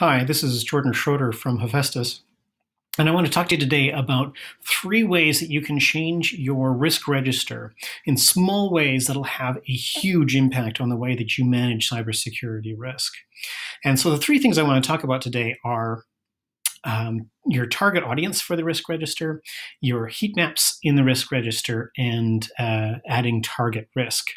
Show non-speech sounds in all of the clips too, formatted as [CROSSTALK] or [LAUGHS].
Hi, this is Jordan Schroeder from HEFESTIS. And I want to talk to you today about three ways that you can change your risk register in small ways that'll have a huge impact on the way that you manage cybersecurity risk. And so the three things I want to talk about today are um, your target audience for the risk register, your heat maps in the risk register, and uh, adding target risk.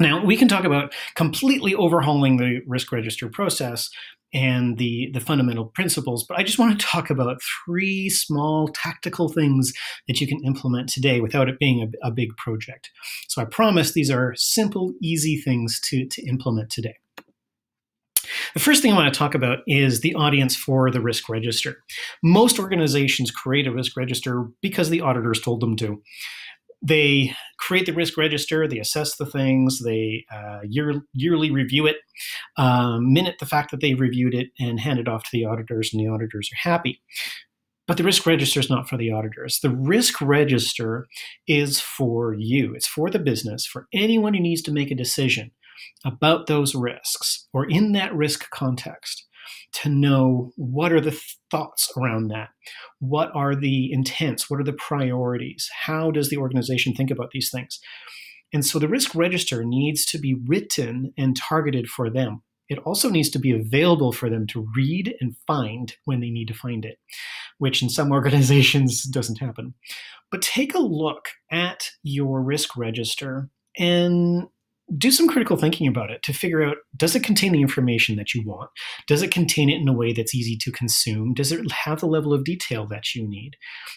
Now, we can talk about completely overhauling the risk register process, and the the fundamental principles but i just want to talk about three small tactical things that you can implement today without it being a, a big project. So i promise these are simple easy things to to implement today. The first thing I want to talk about is the audience for the risk register. Most organizations create a risk register because the auditors told them to they create the risk register, they assess the things, they uh, year, yearly review it, um, minute the fact that they reviewed it, and hand it off to the auditors, and the auditors are happy. But the risk register is not for the auditors. The risk register is for you, it's for the business, for anyone who needs to make a decision about those risks or in that risk context to know what are the thoughts around that? What are the intents? What are the priorities? How does the organization think about these things? And so the risk register needs to be written and targeted for them. It also needs to be available for them to read and find when they need to find it which in some [LAUGHS] organizations doesn't happen. But take a look at your risk register and do some critical thinking about it to figure out does it contain the information that you want? Does it contain it in a way that's easy to consume? Does it have the level of detail that you need?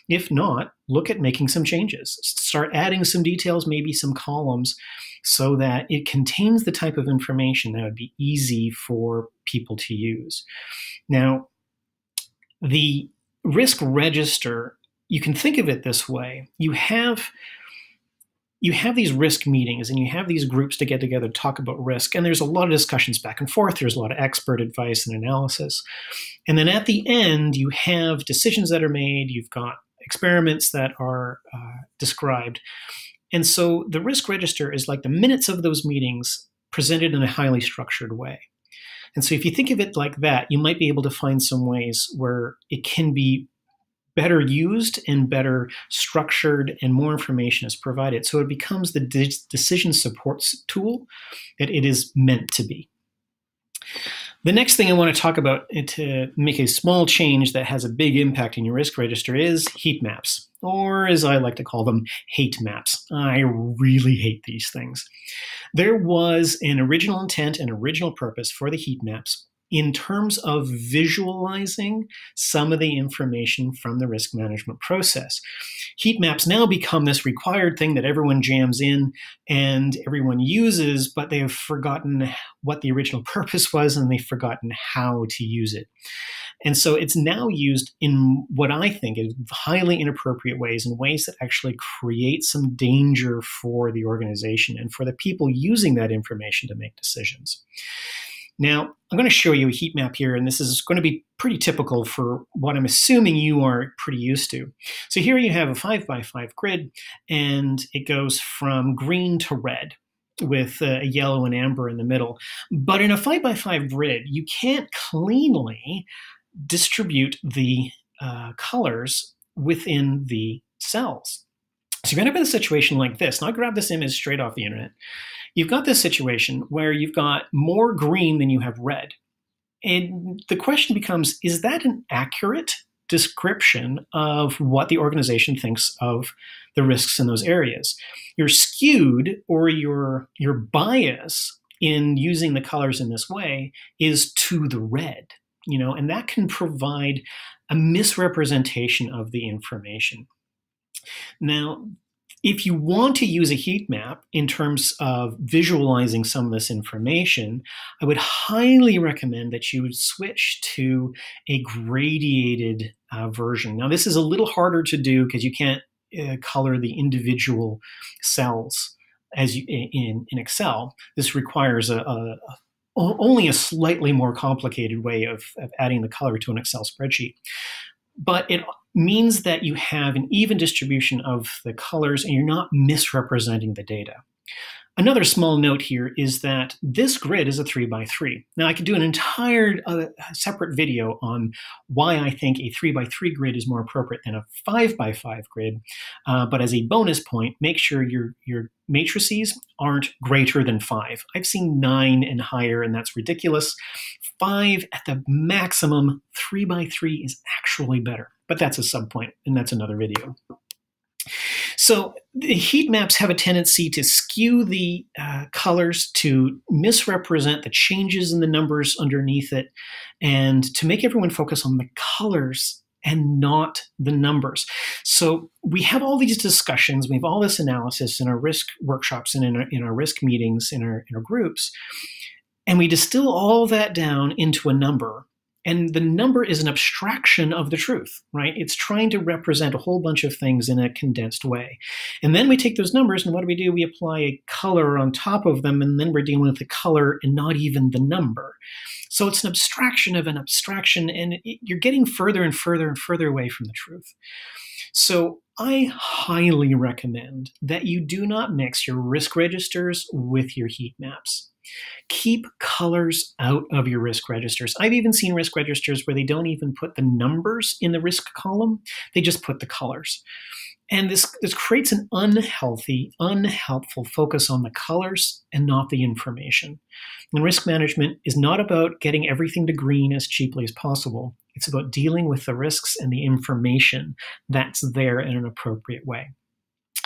If not, look at making some changes. Start adding some details, maybe some columns, so that it contains the type of information that would be easy for people to use. Now, the risk register, you can think of it this way you have you have these risk meetings and you have these groups to get together to talk about risk and there's a lot of discussions back and forth there's a lot of expert advice and analysis. And then at the end you have decisions that are made you've got experiments that are uh, described. And so the risk register is like the minutes of those meetings presented in a highly structured way. And so if you think of it like that you might be able to find some ways where it can be better used and better structured and more information is provided. So it becomes the de- decision support tool that it is meant to be. The next thing I want to talk about uh, to make a small change that has a big impact in your risk register is heat maps, or as I like to call them, hate maps. I really hate these things. There was an original intent and original purpose for the heat maps in terms of visualizing some of the information from the risk management process. Heat maps now become this required thing that everyone jams in and everyone uses, but they have forgotten what the original [LAUGHS] purpose was and they've forgotten how to use it. And so it's now used in what I think is highly inappropriate ways, in ways that actually create some danger for the organization and for the people using that information to make decisions. Now, I'm going to show you a heat map here, and this is going to be pretty typical for what I'm assuming you are pretty used to. So here you have a 5 by 5 grid, and it goes from green to red with a yellow and amber in the middle. But in a 5 by 5 grid, you can't cleanly distribute the uh, colors within the cells. So you end up in a situation like this. Now I grab this image straight off the internet you've got this situation where you've got more green than you have red. And the question becomes is that an accurate description of what the organization thinks of the risks in those areas? You're skewed or your, your bias in using the colors in this way is to the red you know and that can provide a misrepresentation of the information now if you want to use a heat map in terms of visualizing some of this information, I would highly recommend that you would switch to a gradiated uh, version. Now, this is a little harder to do because you can't uh, color the individual cells as you, in, in Excel. This requires a, a, a only a slightly more complicated way of, of adding the color to an Excel spreadsheet. But it means that you have an even distribution of the colors and you're not misrepresenting the data. Another small note here is that this grid is a 3 by 3 Now, I could do an entire uh, separate video on why I think a 3 by 3 grid is more appropriate than a 5 by 5 grid. Uh, but as a bonus point, make sure your, your matrices aren't greater than 5. I've seen 9 and higher, and that's ridiculous. 5 at the maximum, 3 by 3 is actually better. But that's a sub point, and that's another video. So the heat maps have a tendency to skew the uh, colors, to misrepresent the changes in the numbers underneath it, and to make everyone focus on the colors and not the numbers. So we have all these discussions, we have all this analysis in our risk workshops and in our, in our risk meetings, in our, in our groups, and we distill all that down into a number and the number is an abstraction of the truth, right? It's trying to represent a whole bunch of things in a condensed way. And then we take those numbers, and what do we do? We apply a color on top of them, and then we're dealing with the color and not even the number. So it's an abstraction of an abstraction, and it, you're getting further and further and further away from the truth. So I highly recommend that you do not mix your risk registers with your heat maps. Keep colors out of your risk registers. I've even seen risk registers where they don't even put the numbers in the risk column, they just put the colors. And this, this creates an unhealthy, unhelpful focus on the colors and not the information. And risk management is not about getting everything to green as cheaply as possible. It's about dealing with the risks and the information that's there in an appropriate way.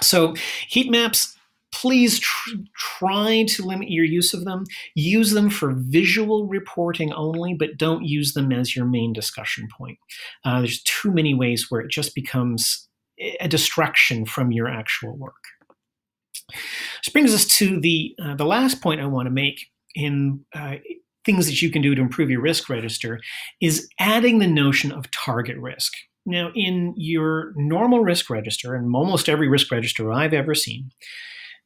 So, heat maps please tr- try to limit your use of them. Use them for visual reporting only, but don't use them as your main discussion point. Uh, there's too many ways where it just becomes a distraction from your actual work. This brings us to the uh, the last point I want to make in uh, things that you can do to improve your risk register is adding the notion of target risk. Now, in your normal risk register, and almost every risk register I've ever seen,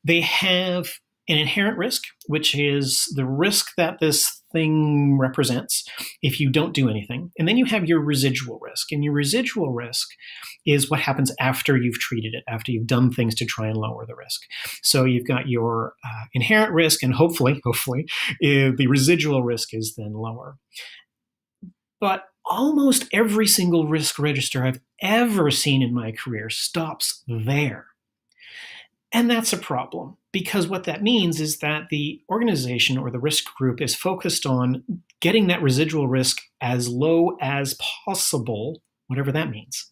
they have an inherent risk, which is the risk that this thing represents if you don't do anything. And then you have your residual risk. And your residual risk is what happens after you've treated it, after you've done things to try and lower the risk. So you've got your uh, inherent risk, and hopefully, [LAUGHS] hopefully, uh, the residual risk is then lower. But almost every single risk register I've ever seen in my career stops there. And that's a problem because what that means is that the organization or the risk group is focused on getting that residual risk as low as possible, whatever that means,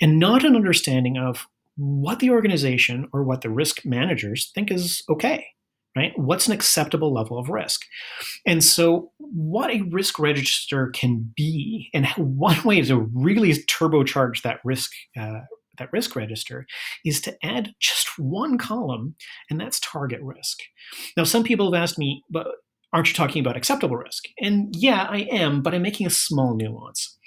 and not an understanding of what the organization or what the risk managers think is okay. Right? What's an acceptable level of risk? And so, what a risk register can be, and [LAUGHS] one way to really turbocharge that risk uh, that risk register is to add just one column, and that's target risk. Now, some people have asked me, but aren't you talking about acceptable risk? And yeah, I am, but I'm making a small nuance.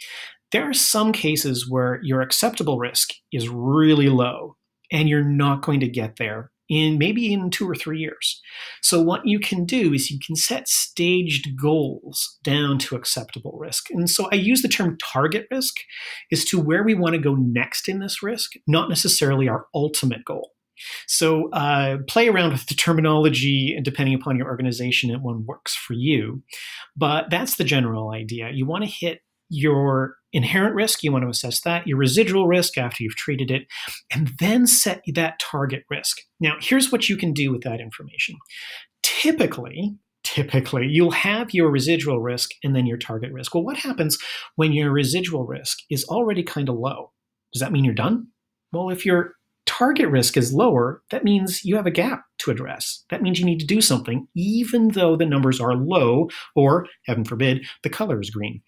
There are some cases where your acceptable risk is really low, and you're not going to get there in maybe in two or three years. So, what you can do is you can set staged goals down to acceptable risk. And so, I use the term target risk as to where we want to go next in this risk, not necessarily our ultimate goal. So, uh, play around with the terminology depending upon your organization and one works for you. But that's the general idea. You want to hit your inherent risk, you want to assess that, your residual risk after you've treated it, and then set that target risk. Now, here's what you can do with that information. Typically, typically you'll have your residual risk and then your target risk. Well, what happens when your residual risk is already kind of low? Does that mean you're done? Well, if your target risk is lower, that means you have a gap to address. That means you need to do something, even though the numbers are low, or heaven forbid, the color is green.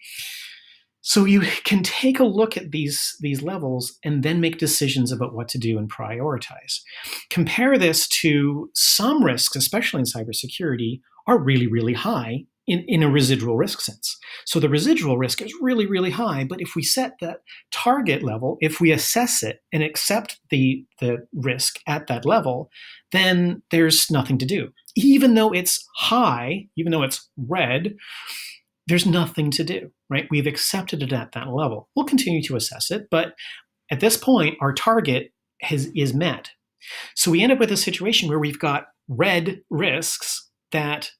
So you can take a look at these, these levels and then make decisions about what to do and prioritize. Compare this to some risks, especially in cybersecurity, are really, really high in, in a residual risk sense. So the residual risk is really, really high, but if we set that target level, if we assess it and accept the, the risk at that level, then there's nothing to do. Even though it's high, even though it's red, there's nothing to do, right? We've accepted it at that level. We'll continue to assess it, but at this point, our target has, is met. So we end up with a situation where we've got red risks that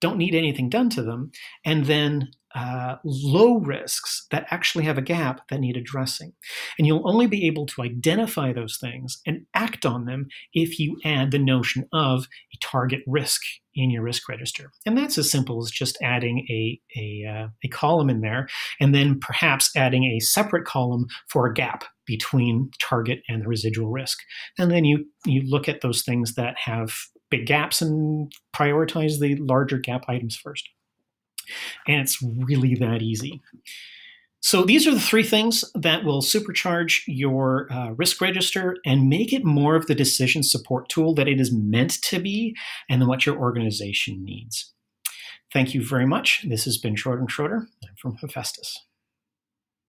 don't need anything done to them, and then uh, low risks that actually have a gap that need addressing. And you'll only be able to identify those things and act on them if you add the notion of a target risk in your risk register. And that's as simple as just adding a, a, uh, a column in there and then perhaps adding a separate column for a gap between target and the residual risk. And then you, you look at those things that have big gaps and prioritize the larger gap items first. And it's really that easy. So these are the three things that will supercharge your uh, risk register and make it more of the decision support tool that it is meant to be and what your organization needs. Thank you very much. This has been Schroeder and Schroeder. I'm from HEFESTIS.